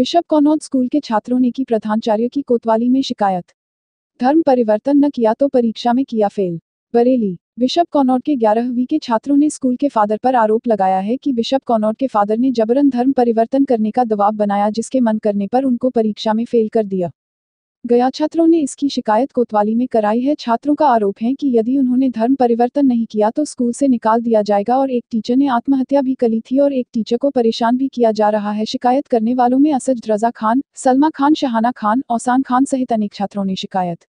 Bishop कॉनौद school के छात्रों ने की प्रधानाचार्य की कोतवाली में शिकायत। धर्म परिवर्तन न किया तो परीक्षा में किया फेल। बरेली, बिशप कौनौड के ग्यारहवीं के छात्रों ने स्कूल के फादर पर आरोप लगाया है कि बिशप कौनौड के फादर ने जबरन धर्म परिवर्तन करने का दबाव बनाया जिसके मन करने पर उनको परीक्षा में फेल कर दिया। गया छात्रों ने इसकी शिकायत कोतवाली में कराई है। छात्रों का आरोप है कि यदि उन्होंने धर्म परिवर्तन नहीं किया तो स्कूल से निकाल दिया जाएगा और एक टीचर ने आत्महत्या भी करी थी और एक टीचर को परेशान भी किया जा रहा है। शिकायत करने वालों में असद रजा खान, सलमा खान, शहाना खान, औसान खान सहित अनेक छात्रों ने शिकायत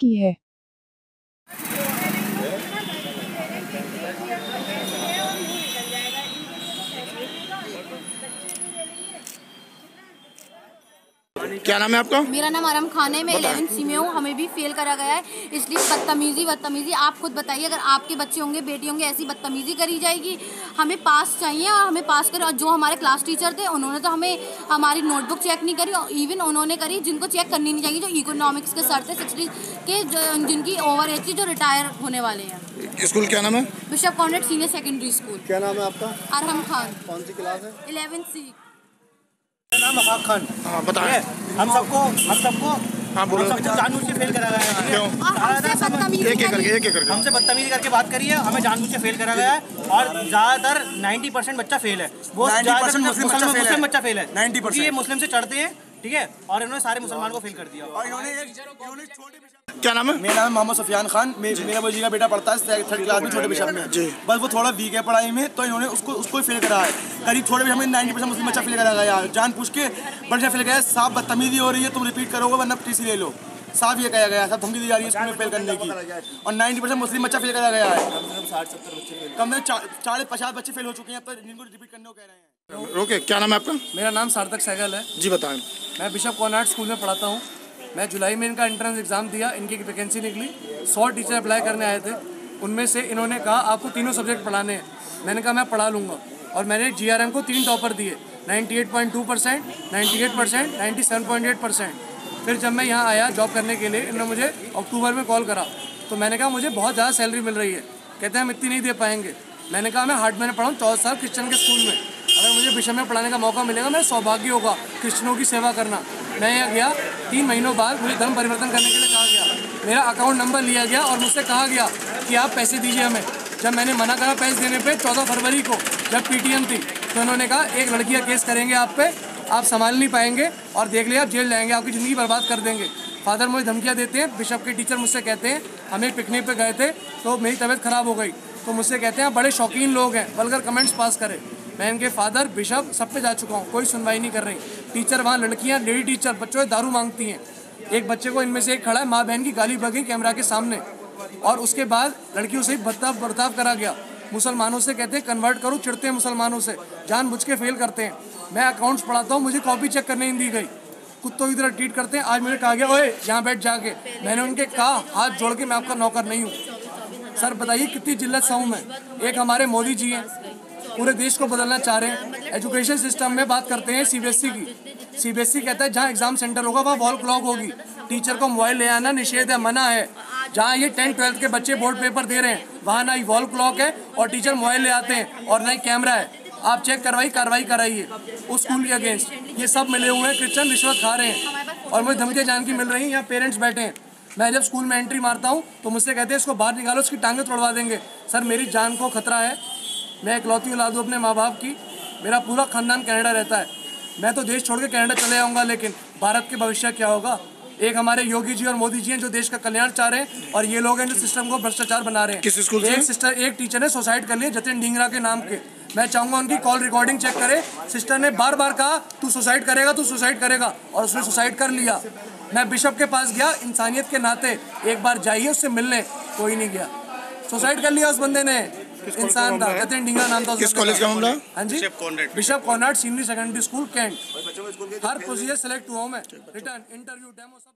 की है। क्या नाम है आपका? मेरा नाम आराम खान है मैं इलेवन सी में हूँ हमें भी फेल करा गया है इसलिए बदतमीजी बदतमीजी आप खुद बताइए अगर आपके बच्चे होंगे बेटी होंगे ऐसी बदतमीजी करी जाएगी हमें पास चाहिए और हमें पास करें और जो हमारे क्लास टीचर थे उन्होंने तो हमें हमारी नोटबुक चेक नहीं करी और इवन उन्होंने करी जिनको चेक करनी नहीं चाहिए जो इकोनॉमिक्स के सर थे सिक्सटी के जो जिनकी ओवर एज थी जो रिटायर होने वाले हैं। स्कूल क्या नाम है? Bishop Convent Senior Secondary School क्या नाम है आपका? अरहम खान। कौन सी क्लास है? इलेवन सी नाम अफाक खान। हाँ बताएँ। हम सबको हम सबको हाँ बोलो। जानबूझ के फेल करा गया है। क्यों? और हमसे बदतमीजी एक एक करके एक एक करके। हमसे बदतमीजी करके बात करी है हमें जानबूझ के फेल करा गया है। और ज़्यादातर 90 परसेंट बच्चा फेल है। वो 90% ज़्यादातर मुस्लिम बच्चा fail। मुस्लिम बच्चा फेल है। 90 परसेंट ये मुस्लिम से चढ़ते हैं ठीक है? और इन्होंने सारे मुसलमान को फेल कर दिया। और इन्होंने इन्होंने छोटे क्या नाम है? मेरा नाम मोहम्मद सफियान खान। मे, मेरा बजी का बेटा पढ़ता है थर्ड क्लास में छोटे बिशप में। बस वो थोड़ा वीक है पढ़ाई में तो इन्होंने उसको उसको फेल करा है। करीब छोटे बिशप में नाइन्टी परसेंट मुस्लिम बच्चा फेल करा गया जान पूछ के बच्चा फेल गया साफ़ बदतमीजी हो रही है तुम रिपीट करोगे वरना टीसी ले लो। साफ़ ये कहा गया है सब धमकी दी जा रही है स्कूल में फेल करने की। और नाइन्टी परसेंट मुस्लिम बच्चा फेल करा गया है कम से कम साठ सत्तर बच्चे कम से कम चालीस पचास बच्चे फेल हो चुके हैं तक जिनको रिपीट करने को कह रहे हैं। ओके क्या नाम है आपका? मेरा नाम सार्थक सहगल है। जी बताएँ। मैं बिशप कॉनार्ड स्कूल में पढ़ाता हूँ। मैं जुलाई में इनका एंट्रेंस एग्ज़ाम दिया इनकी वैकेंसी निकली। सौ टीचर अप्लाई करने आए थे। उनमें से इन्होंने कहा आपको तीनों सब्जेक्ट पढ़ाने हैं। मैंने कहा मैं पढ़ा लूँगा। और मैंने जीआरएम को तीन टॉपर दिए। 98.2 percent ninety eight percent ninety percent फिर जब मैं यहाँ आया जॉब करने के लिए इन्होंने मुझे अक्टूबर में कॉल करा। तो मैंने कहा मुझे बहुत ज़्यादा सैलरी मिल रही है। कहते हैं हम इतनी नहीं दे पाएँगे। मैंने कहा मैं हार्ड मैंने पढ़ाऊँ चौदह साल क्रिश्चन के स्कूल में। अगर मुझे बिशप में पढ़ाने का मौका मिलेगा मैं सौभाग्य होगा क्रिश्चनों की सेवा करना। मैं यहाँ गया, तीन महीनों बाद मुझे धर्म परिवर्तन करने के लिए कहा गया। मेरा अकाउंट नंबर लिया गया और मुझसे कहा गया कि आप पैसे दीजिए हमें। जब मैंने मना करा पैसे देने पे, चौदह फरवरी को, जब पीटीएम थी तो उन्होंने कहा, एक लड़की का केस करेंगे आप पे, आप संभाल नहीं पाएँगे और देख लिया आप जेल जाएँगे, आपकी ज़िंदगी बर्बाद कर देंगे। फादर मुझे धमकियाँ देते हैं, बिशप के टीचर मुझसे कहते हैं, हम एक पिकनिक पे गए थे तो मेरी तबीयत ख़राब हो गई। तो मुझसे कहते हैं, आप बड़े शौकीन लोग हैं बलकर कमेंट्स पास करें। मैं इनके फादर बिशप सब पे जा चुका हूँ, कोई सुनवाई नहीं कर रही। टीचर वहाँ, लड़कियाँ, लेडी टीचर, बच्चों से दारू मांगती हैं। एक बच्चे को इनमें से एक खड़ा है, माँ बहन की गाली बगी कैमरा के सामने। और उसके बाद लड़कियों से बर्ताव बर्ताव करा गया। मुसलमानों से कहते हैं, कन्वर्ट करो चिड़ते हैं मुसलमानों से। जानबूझ के फेल करते हैं। मैं अकाउंट्स पढ़ाता हूँ, मुझे कॉपी चेक करने नहीं दी गई। कुत्तों की तरह ट्रीट करते हैं। आज मुझे कहा गया ओए, यहाँ बैठ जाके। मैंने उनके कहा, हाथ जोड़ के मैं आपका नौकर नहीं हूँ। सर, बताइए कितनी जिल्लत सा हूँ मैं। एक हमारे मोदी जी हैं। पूरे देश को बदलना चाह रहे हैं। एजुकेशन सिस्टम में बात करते हैं सीबीएसई की। सीबीएसई कहता है, जहाँ एग्ज़ाम सेंटर होगा, वहाँ वॉल क्लॉक होगी। टीचर को मोबाइल ले आना, निषेध है, मना है। जहाँ ये टेंथ ट्वेल्थ के बच्चे बोर्ड पेपर दे रहे हैं, वहाँ ना ही वॉल क्लॉक है और टीचर मोबाइल ले आते हैं और ना ही कैमरा है। आप चेक करवाई कार्रवाई कराइए। उस स्कूल के अगेंस्ट ये सब मिले हुए हैं क्रिश्चन रिश्वत खा रहे हैं। और मुझे धमकियाँ जान की मिल रही हैं, यहाँ पेरेंट्स बैठे हैं। मैं जब स्कूल में एंट्री मारता हूँ तो मुझसे कहते हैं, इसको बाहर निकालो उसकी टांगे तोड़वा देंगे। सर, मेरी जान को खतरा है मैं इकलौती औलाद हूँ अपने माँ बाप की। मेरा पूरा खानदान कनाडा रहता है। मैं तो देश छोड़ के कनाडा चले जाऊँगा लेकिन भारत के भविष्य क्या होगा? एक हमारे योगी जी और मोदी जी हैं जो देश का कल्याण चाह रहे हैं और ये लोग हैं जो सिस्टम को भ्रष्टाचार बना रहे हैं। किस स्कूल एक सिस्टर एक टीचर ने सुसाइड कर लिया जतिन ढींगरा के नाम के। मैं चाहूँगा उनकी कॉल रिकॉर्डिंग चेक करे। सिस्टर ने बार बार कहा तू सुसाइड करेगा तू सुसाइड करेगा। और उसने सुसाइड कर लिया। मैं बिशप के पास गया इंसानियत के नाते एक बार जाइए उससे मिलने। कोई नहीं गया। सुसाइड कर लिया उस बंदे ने। इंसान था? जतिन डिंगा नाम था किस कॉलेज का मामला? है? जी? Bishop Connaught Senior Secondary School Cantt. हर प्रोसीजर सेलेक्ट हुआ हूँ मैं। रिटर्न इंटरव्यू डेमो सब।